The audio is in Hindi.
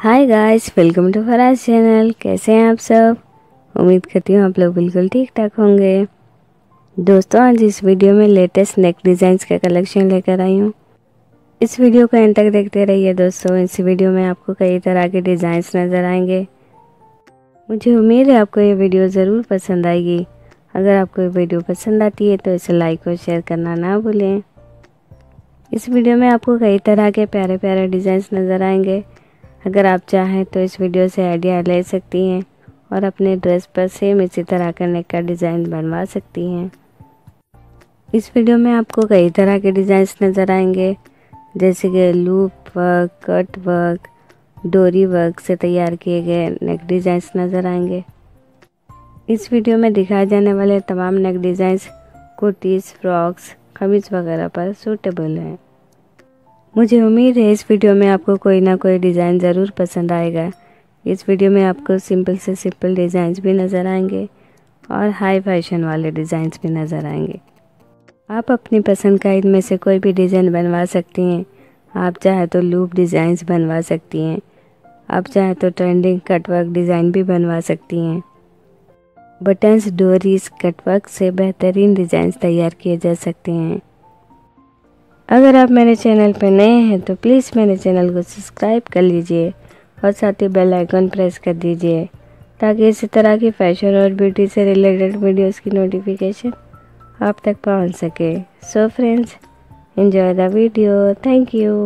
Hi guys welcome to Faraz channel कैसे हैं आप सब? उम्मीद करती हूँ आप लोग बिल्कुल ठीक ठाक होंगे। दोस्तों, आज इस वीडियो में लेटेस्ट नेक डिज़ाइंस का कलेक्शन लेकर आई हूँ। इस वीडियो को एंड तक देखते रहिए दोस्तों। इस वीडियो में आपको कई तरह के डिज़ाइंस नज़र आएँगे। मुझे उम्मीद है आपको ये वीडियो ज़रूर पसंद आएगी। अगर आपको ये वीडियो पसंद आती है तो इसे लाइक और शेयर करना ना भूलें। इस वीडियो में आपको कई तरह के प्यारे प्यारे डिज़ाइंस नज़र आएँगे। अगर आप चाहें तो इस वीडियो से आइडिया ले सकती हैं और अपने ड्रेस पर सेम इसी तरह का नेक का डिज़ाइन बनवा सकती हैं। इस वीडियो में आपको कई तरह के डिज़ाइंस नज़र आएँगे, जैसे कि लूप वर्क, कट वर्क, डोरी वर्क से तैयार किए गए नेक डिज़ाइंस नज़र आएँगे। इस वीडियो में दिखाए जाने वाले तमाम नेक डिज़ाइंस, कुर्तीज़, फ्रॉक्स, कमीज़ वगैरह पर सूटेबल हैं। मुझे उम्मीद है इस वीडियो में आपको कोई ना कोई डिज़ाइन ज़रूर पसंद आएगा। इस वीडियो में आपको सिंपल से सिंपल डिज़ाइंस भी नज़र आएँगे और हाई फ़ैशन वाले डिज़ाइंस भी नज़र आएँगे। आप अपनी पसंद का इनमें से कोई भी डिज़ाइन बनवा सकती हैं। आप चाहे तो लूप डिज़ाइंस बनवा सकती हैं। आप चाहे तो ट्रेंडिंग कटवर्क डिज़ाइन भी बनवा सकती हैं। बटन्स, डोरीज, कटवर्क से बेहतरीन डिज़ाइंस तैयार किए जा सकते हैं। अगर आप मेरे चैनल पर नए हैं तो प्लीज़ मेरे चैनल को सब्सक्राइब कर लीजिए और साथ ही बेल आइकन प्रेस कर दीजिए, ताकि इसी तरह की फ़ैशन और ब्यूटी से रिलेटेड वीडियोस की नोटिफिकेशन आप तक पहुँच सके। So friends enjoy the video thank you